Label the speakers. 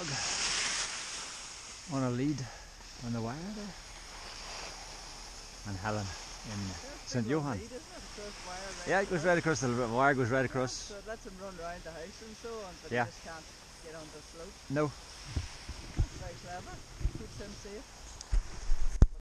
Speaker 1: dog on a lead on the wire there. And Helen in St. Johann.
Speaker 2: Lead, it?
Speaker 1: Yeah, it goes right across the wire, goes right across.
Speaker 2: Uh, so it lets him run around the house and so on, but
Speaker 1: Yeah.
Speaker 2: just can't get on the slope.
Speaker 1: No,
Speaker 2: Very clever. Keeps him safe.